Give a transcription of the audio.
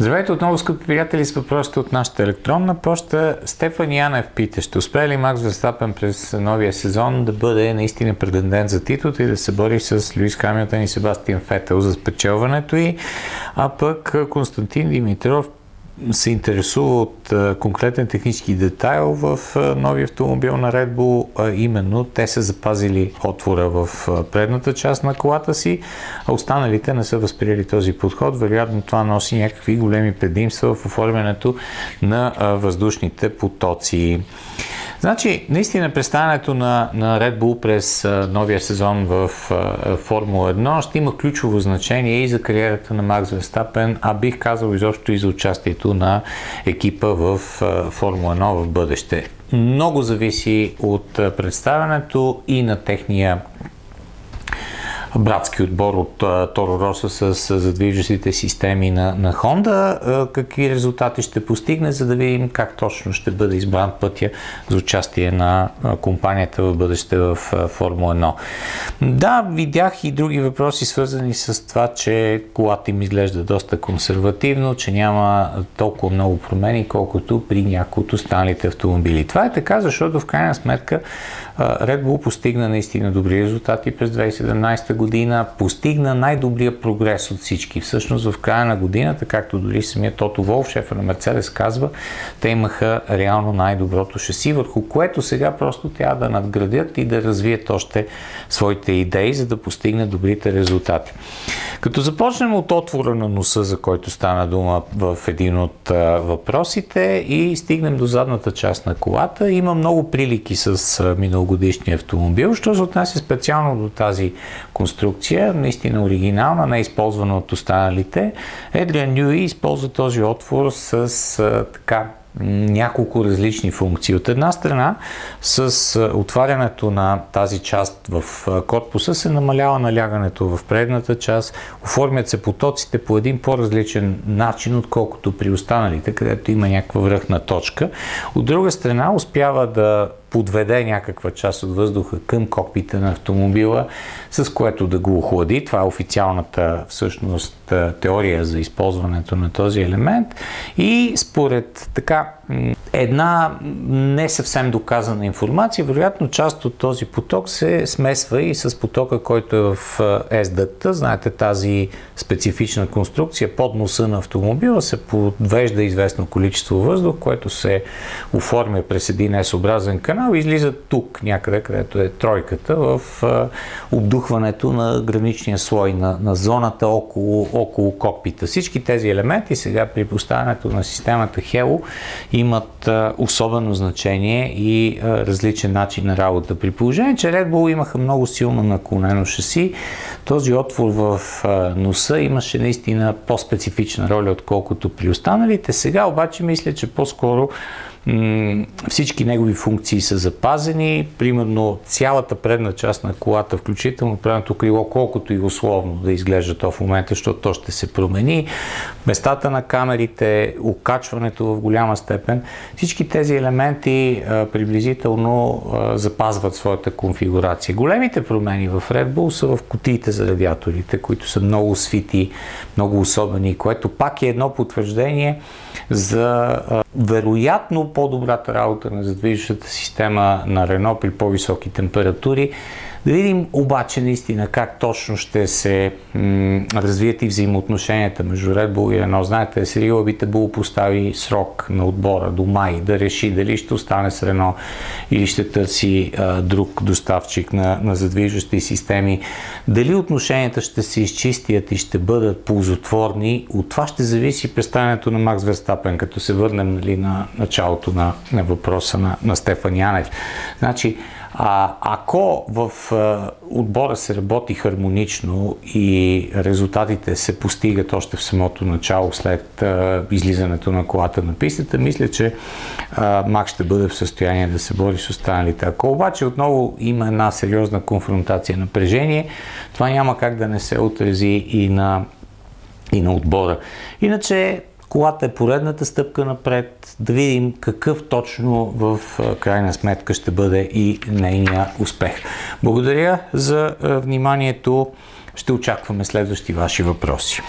Здравейте отново, скъпи приятели, с въпросите от нашата електронна почта. Стефан Янев пита, ще успее ли Макс Верстапен през новия сезон да бъде наистина претендент за титлата и да се бори с Луис Хамилтън и Себастиан Фетел за спечелването и а пък Константин Димитров се интересува от конкретен технически детайл в новия автомобил на Red Bull, именно те са запазили отвора в предната част на колата си, а останалите не са възприели този подход. Вероятно това носи някакви големи предимства в оформянето на въздушните потоци. Значи, наистина представянето на, на Red Bull през а, новия сезон в а, Формула 1 ще има ключово значение и за кариерата на Макс Верстапен, а бих казал изобщо и за участието на екипа в а, Формула 1 в бъдеще. Много зависи от представянето и на техния братски отбор от Торо Роса с, с задвижващите системи на, на Honda. Какви резултати ще постигне, за да видим как точно ще бъде избран пътя за участие на компанията в бъдеще в Формула 1. Да, видях и други въпроси, свързани с това, че колата им изглежда доста консервативно, че няма толкова много промени, колкото при някои от останалите автомобили. Това е така, защото в крайна сметка Red Bull постигна наистина добри резултати през 2017 година, постигна най-добрия прогрес от всички. Всъщност в края на годината, както дори самият Тото Волф, шефа на Мерцедес, казва, те имаха реално най-доброто шаси, върху което сега просто трябва да надградят и да развият още своите идеи, за да постигнат добрите резултати. Като започнем от отвора на носа, за който стана дума в един от въпросите и стигнем до задната част на колата, има много прилики с миналогодишния автомобил. Що се отнася специално до тази конструкция, наистина оригинална, не използвана от останалите, Едриан Нюи използва този отвор с така няколко различни функции. От една страна, с отварянето на тази част в корпуса се намалява налягането в предната част, оформят се потоците по един по-различен начин, отколкото при останалите, където има някаква връхна точка. От друга страна, успява да подведе някаква част от въздуха към кокпита на автомобила, с което да го охлади. Това е официалната всъщност теория за използването на този елемент. И според така една не съвсем доказана информация, вероятно част от този поток се смесва и с потока, който е в SDT. Знаете тази специфична конструкция под носа на автомобила се подвежда известно количество въздух, което се оформя през един S-образен канал и излиза тук, някъде, където е тройката, в обдухването на граничния слой на, на зоната около, около кокпита. Всички тези елементи сега при поставянето на системата HELO имат особено значение и различен начин на работа. При положение, че Red Bull имаха много силно наклонено шаси, този отвор в носа имаше наистина по-специфична роля, отколкото при останалите. Сега обаче мисля, че по-скоро всички негови функции са запазени. Примерно цялата предна част на колата, включително предното крило, колкото и условно да изглежда то в момента, защото то ще се промени. Местата на камерите, окачването в голяма степен, всички тези елементи а, приблизително а, запазват своята конфигурация. Големите промени в Red Bull са в кутиите за радиаторите, които са много свити, много особени, което пак е едно потвърждение за а, вероятно по-добрата работа на задвижващата система на Рено при по-високи температури. Да видим обаче наистина как точно ще се м- развият и взаимоотношенията между Red Bull и Renault. Знаете, Сирил Абитабул постави срок на отбора до май да реши дали ще остане с Renault или ще търси а, друг доставчик на, на задвижващи системи. Дали отношенията ще се изчистят и ще бъдат ползотворни, от това ще зависи представянето на Макс Верстапен, като се върнем нали, на началото на, на въпроса на, на Стефан Янев. Значи, а, ако в а, отбора се работи хармонично и резултатите се постигат още в самото начало след а, излизането на колата на пистата, мисля, че а, Мак ще бъде в състояние да се бори с останалите. Ако обаче отново има една сериозна конфронтация, напрежение, това няма как да не се отрази и на и на отбора. Иначе Колата е поредната стъпка напред, да видим какъв точно в крайна сметка ще бъде и нейния успех. Благодаря за вниманието. Ще очакваме следващи ваши въпроси.